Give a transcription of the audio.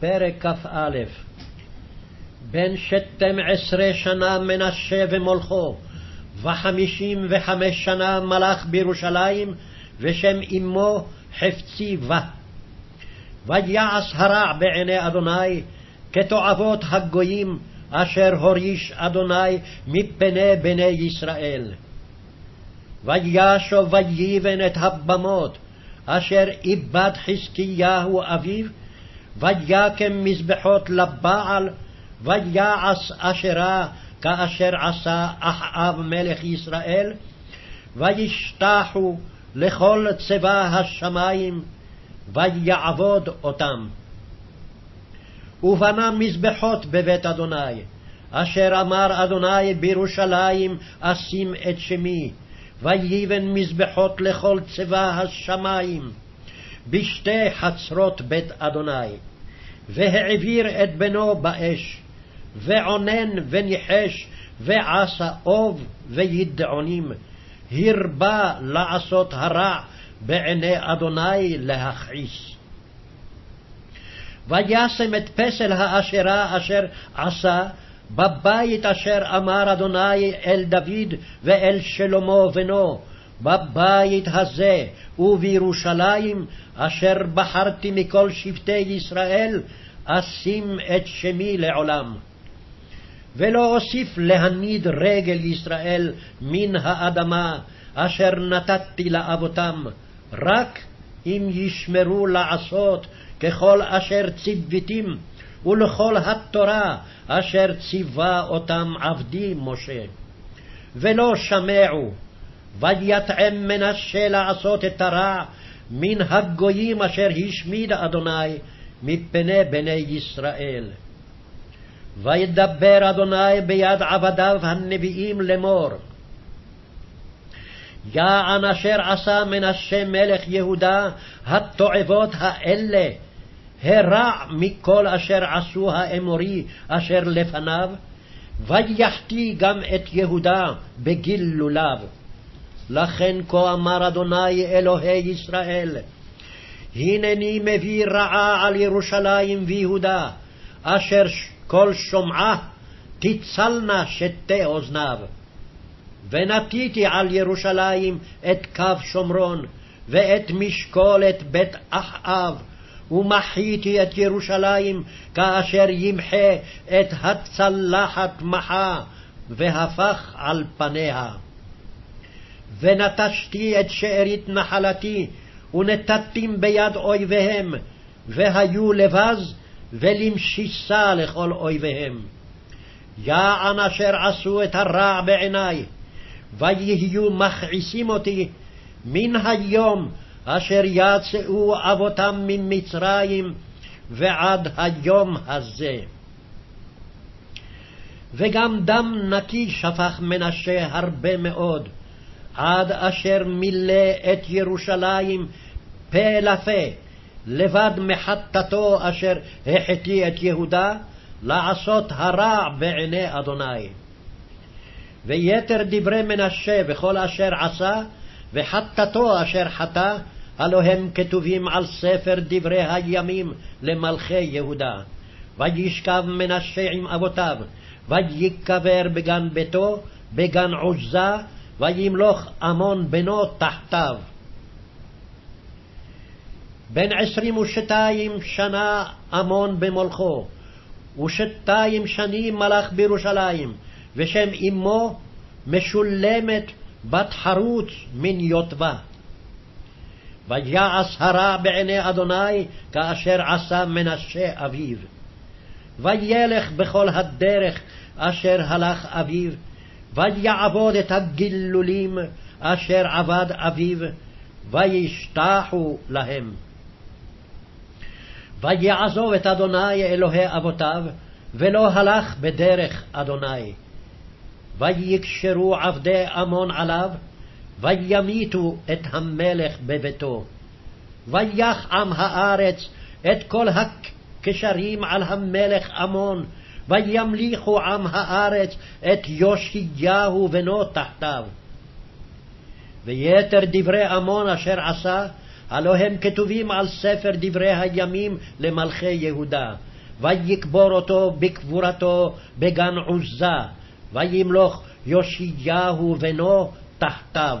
פרק כ"א בן שתים עשרה שנה מנשה ומולכו, וחמישים וחמש שנה מלך בירושלים, ושם אמו חפצי בה. ויעש הרע בעיני אדוני, כתועבות הגויים, אשר הוריש אדוני מפני בני ישראל. וישוב ויבן את הבמות, אשר איבד חזקיהו אביו, ויקם מזבחות לבעל, ויעש אשרה כאשר עשה אחאב מלך ישראל, וישתחו לכל צבא השמים, ויעבוד אותם. ובנה מזבחות בבית אדוני, אשר אמר אדוני בירושלים אשים את שמי, ויבן מזבחות לכל צבא השמים, בשתי חצרות בית אדוני. והעביר את בנו באש, ועונן וניחש, ועשה אוב וידעונים, הרבה לעשות הרע בעיני אדוני להכעיס. וישם את פסל האשרה אשר עשה בבית אשר אמר אדוני אל דוד ואל שלמה בנו, בבית הזה ובירושלים, אשר בחרתי מכל שבטי ישראל, אשים את שמי לעולם. ולא אוסיף להניד רגל ישראל מן האדמה, אשר נתתי לאבותם, רק אם ישמרו לעשות ככל אשר ציוויתים, ולכל התורה אשר ציווה אותם עבדי משה. ולא שמעו, ויטעם מנשה לעשות את הרע מן הגויים אשר השמיד אדוני מפני בני ישראל. וידבר אדוני ביד עבדיו הנביאים לאמור. יען אשר עשה מנשה מלך יהודה התועבות האלה, הרע מכל אשר עשו האמורי אשר לפניו, ויחטיא גם את יהודה בגילוליו. לכן כה אמר אדוני אלוהי ישראל, הנני מביא רעה על ירושלים ויהודה, אשר כל שומעה תצלנה שתי אוזניו. ונטיתי על ירושלים את קו שומרון, ואת משקולת בית אחאב, ומחיתי את ירושלים כאשר ימחה את הצלחת מחה, והפך על פניה. ונטשתי את שארית נחלתי, ונתתים ביד אויביהם, והיו לבז ולמשיסה לכל אויביהם. יען אשר עשו את הרע בעיני, ויהיו מכעיסים אותי מן היום אשר יצאו אבותם ממצרים ועד היום הזה. וגם דם נקי שפך מנשה הרבה מאוד, עד אשר מילא את ירושלים פה לפה, לבד מחטאתו אשר החטיא את יהודה, לעשות הרע בעיני אדוני. ויתר דברי מנשה וכל אשר עשה, וחטאתו אשר חטא, הלא הם כתובים על ספר דברי הימים למלכי יהודה. וישכב מנשה עם אבותיו, ויקבר בגן ביתו, בגן עוזה, וימלוך עמון בנו תחתיו. בן עשרים ושתיים שנה עמון במולכו, ושתיים שנים מלך בירושלים, ושם אמו משולמת בת חרוץ מן יוטבה. ויעש הרע בעיני אדוני כאשר עשה מנשה אביו. וילך בכל הדרך אשר הלך אביו, ויעבוד את הגילולים אשר עבד אביו, וישתחו להם. ויעזוב את אדוני אלוהי אבותיו, ולא הלך בדרך אדוני. ויקשרו עבדי עמון עליו, וימיתו את המלך בביתו. ויח עם הארץ את כל הקשרים על המלך עמון, וימליכו עם הארץ את יאשיהו בנו תחתיו. ויתר דברי עמון אשר עשה, הלא הם כתובים על ספר דברי הימים למלכי יהודה. ויקבור אותו בקבורתו בגן עוזה, וימלוך יאשיהו בנו תחתיו.